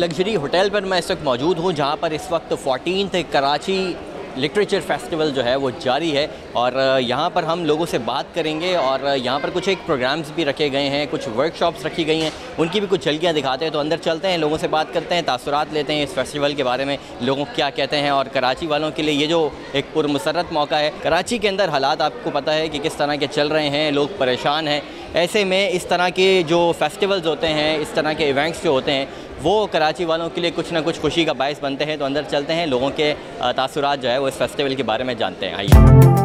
Luxury hotel पर मैं इस वक्त मौजूद हूँ, जहाँ पर इस वक्त फोर्टीन कराची लिटरेचर फेस्टिवल जो है वो जारी है। और यहाँ पर हम लोगों से बात करेंगे और यहाँ पर कुछ एक प्रोग्राम्स भी रखे गए हैं, कुछ वर्कशॉप्स रखी गई हैं। उनकी भी कुछ झलकियाँ दिखाते हैं तो अंदर चलते हैं, लोगों से बात करते हैं, तासुरात लेते हैं इस फेस्टिवल के बारे में, लोगों क्या कहते हैं। और कराची वालों के लिए ये जो एक पुरमसरत मौका है, कराची के अंदर हालात आपको पता है कि किस तरह के चल रहे हैं, लोग परेशान हैं। ऐसे में इस तरह के जो फेस्टिवल्स होते हैं इस तरह के इवेंट्स जो होते हैं वो कराची वालों के लिए कुछ ना कुछ खुशी का बायस बनते हैं तो अंदर चलते हैं लोगों के तासुरात जो है वो इस फेस्टिवल के बारे में जानते हैं आइए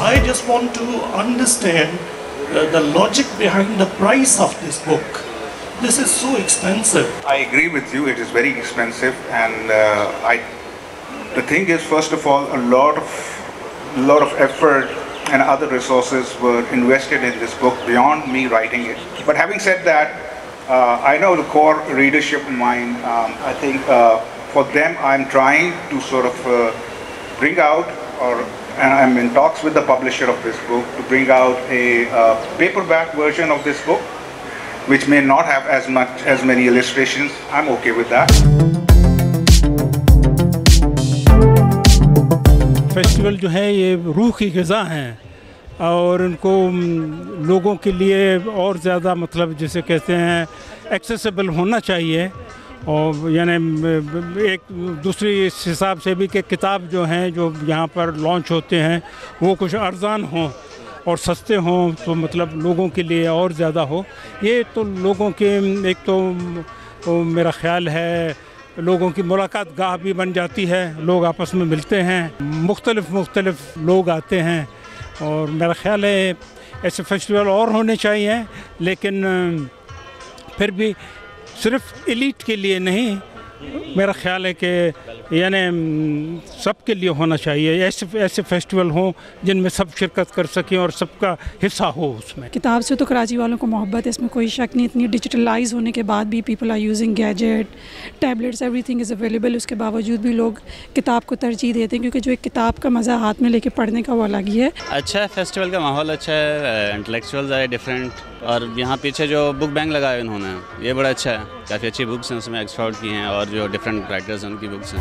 I just want to understand uh, the logic behind the price of this book. This is so expensive. I agree with you. It is very expensive, and uh, I. The thing is, first of all, a lot of, lot of effort and other resources were invested in this book beyond me writing it. But having said that, uh, I know the core readership in mind. Um, I think uh, for them, I'm trying to sort of uh, bring out, or and I'm in talks with the publisher of this book to bring out a uh, paperback version of this book, which may not have as much as many illustrations. I'm okay with that. Festival जो है ये रूह की गज़ा हैं और उनको लोगों के लिए और ज़्यादा मतलब जैसे कहते हैं एक्सेसिबल होना चाहिए और यानी एक दूसरी इस हिसाब से भी कि किताब जो हैं जो यहाँ पर लॉन्च होते हैं वो कुछ अर्जान हों और सस्ते हों तो मतलब लोगों के लिए और ज़्यादा हो। ये तो लोगों के एक तो, तो मेरा ख्याल है लोगों की मुलाकात गाह भी बन जाती है, लोग आपस में मिलते हैं, मुख्तलिफ़ मुख्तलिफ़ लोग आते हैं और मेरा ख्याल है ऐसे फेस्टिवल और होने चाहिए, लेकिन फिर भी सिर्फ़ एलिट के लिए नहीं मेरा ख्याल है कि यानी सबके लिए होना चाहिए ऐसे ऐसे फेस्टिवल हों जिनमें सब शिरकत कर सकें और सबका हिस्सा हो उसमें। किताब से तो कराची वालों को मोहब्बत है इसमें कोई शक नहीं इतनी डिजिटलाइज होने के बाद भी people are using gadget tablets everything is available उसके बावजूद भी लोग किताब को तरजीह देते हैं क्योंकि जो एक किताब का मज़ा हाथ में लेके पढ़ने का वो अलग ही है। अच्छा है फेस्टिवल का माहौल अच्छा है इंटेलेक्चुअल्स आए डिफरेंट और यहाँ पीछे जो बुक बैंक लगाए उन्होंने ये बड़ा अच्छा है। काफ़ी अच्छी बुक्स हैं, उसमें एक्सपर्ट की हैं और जो डिफरेंट राइटर्स हैं, उनकी बुक्स हैं।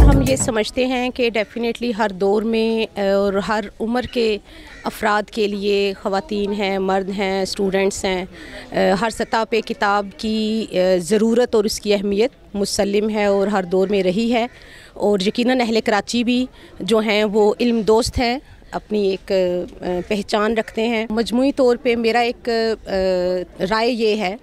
हम ये समझते हैं कि डेफ़िनेटली हर दौर में और हर उम्र के अफराद के लिए ख़वातीन हैं, मर्द हैं स्टूडेंट्स हैं हर सतह पे किताब की ज़रूरत और उसकी अहमियत मुसलम है और हर दौर में रही है। और यकीनन अहल कराची भी जो हैं, वो इल्म दोस्त हैं, अपनी एक पहचान रखते हैं। मजमू तौर पे मेरा एक राय ये है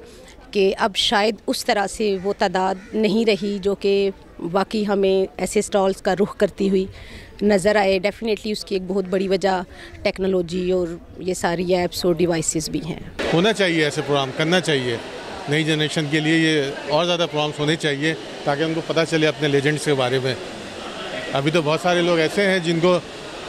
कि अब शायद उस तरह से वो तादाद नहीं रही जो कि बाकी हमें ऐसे स्टॉल्स का रुख करती हुई नज़र आए। डेफिनेटली उसकी एक बहुत बड़ी वजह टेक्नोलॉजी और ये सारी ऐप्स और डिवाइसेस भी हैं। होना चाहिए ऐसे प्रोग्राम करना चाहिए। नई जनरेशन के लिए ये और ज़्यादा प्रोग्राम्स होने चाहिए ताकि उनको पता चले अपने लेजेंड्स के बारे में। अभी तो बहुत सारे लोग ऐसे हैं जिनको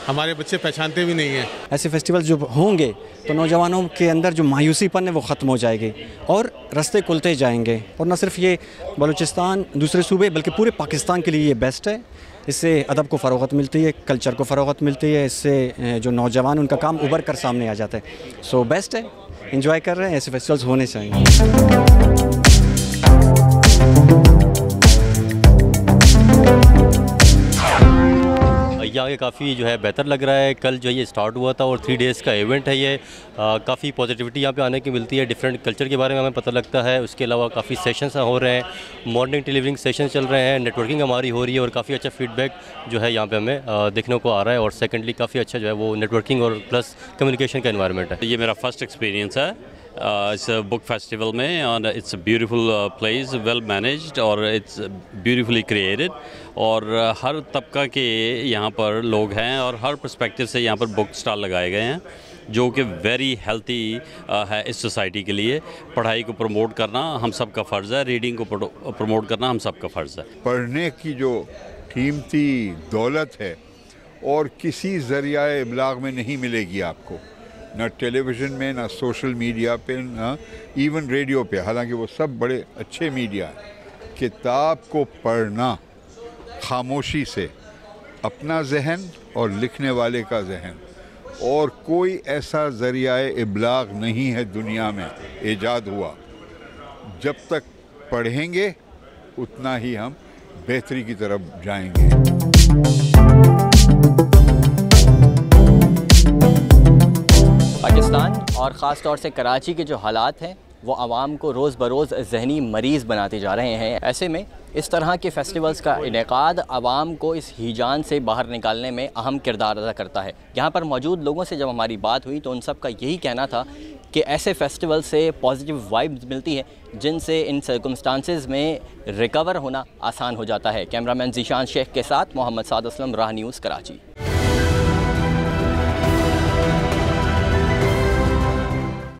हमारे बच्चे पहचानते भी नहीं हैं। ऐसे फेस्टिवल जो होंगे तो नौजवानों के अंदर जो मायूसीपन है वो ख़त्म हो जाएगी और रास्ते खुलते जाएँगे। और न सिर्फ़ ये बलूचिस्तान दूसरे सूबे, बल्कि पूरे पाकिस्तान के लिए ये बेस्ट है। इससे अदब को फ़रोगत मिलती है कल्चर को फ़रोगत मिलती है, इससे जो नौजवान, उनका काम उभर कर सामने आ जाता है। सो बेस्ट है। इंजॉय कर रहे हैं ऐसे फेस्टिवल्स होने चाहिए। यहाँ के काफ़ी जो है बेहतर लग रहा है। कल जो है ये स्टार्ट हुआ था और थ्री डेज़ का इवेंट है ये। काफ़ी पॉजिटिविटी यहाँ पे आने की मिलती है। डिफरेंट कल्चर के बारे में हमें पता लगता है। उसके अलावा काफ़ी सेशंस हो रहे हैं। मॉर्निंग डिलीवरिंग सेशन चल रहे हैं। नेटवर्किंग हमारी हो रही है और काफ़ी अच्छा फीडबैक जो है यहाँ पर हमें देखने को आ रहा है। और सेकेंडली काफ़ी अच्छा जो है वो नेटवर्किंग और प्लस कम्युनिकेशन का इन्वायरमेंट है। ये मेरा फ़र्स्ट एक्सपीरियंस है। इस बुक फेस्टिवल में और it's beautiful place well managed और इट्स ब्यूटीफुली क्रिएटेड और हर तबका के यहाँ पर लोग हैं और हर पर्सपेक्टिव से यहाँ पर बुक स्टॉल लगाए गए हैं, जो कि वेरी हेल्थी है इस सोसाइटी के लिए। पढ़ाई को प्रमोट करना हम सब का फ़र्ज़ है रीडिंग को प्रमोट करना हम सब का फ़र्ज़ है। पढ़ने की जो कीमती दौलत है और किसी ज़रिया इबलाग में नहीं मिलेगी आपको। ना टेलीविज़न में, ना सोशल मीडिया पे, ना इवन रेडियो पे। हालाँकि वो सब बड़े अच्छे मीडिया हैं। किताब को पढ़ना खामोशी से, अपना जहन और लिखने वाले का जहन। और कोई ऐसा ज़रिया इबलाग नहीं है दुनिया में ईजाद हुआ। जब तक पढ़ेंगे, उतना ही हम बेहतरी की तरफ़ जाएँगे। और ख़ास तौर से कराची के जो हालात हैं, वो आवाम को रोज़ बरोज़ जहनी मरीज़ बनाते जा रहे हैं। ऐसे में इस तरह के फेस्टिवल्स का इनका आवाम को इस हीजान से बाहर निकालने में अहम किरदार अदा करता है। यहाँ पर मौजूद लोगों से जब हमारी बात हुई तो उन सब का यही कहना था कि ऐसे फेस्टिवल से पॉजिटिव वाइब्स मिलती है, जिनसे इन सर्कमस्टांसिस में रिकवर होना आसान हो जाता है। कैमरामैन जीशान शेख के साथ मोहम्मद साद असलम, राह न्यूज़ कराची।